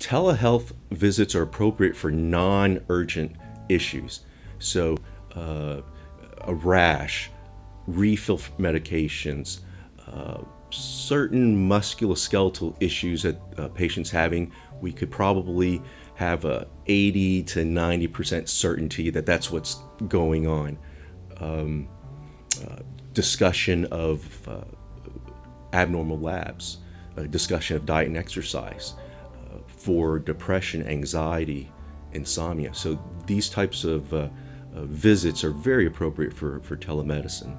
Telehealth visits are appropriate for non urgent issues. So, uh, a rash, refill medications, uh, certain musculoskeletal issues that uh, patients having, we could probably have a 80 to 90% certainty that that's what's going on. Um, uh, discussion of uh, abnormal labs, discussion of diet and exercise for depression, anxiety, insomnia. So these types of uh, uh, visits are very appropriate for, for telemedicine.